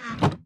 Bye.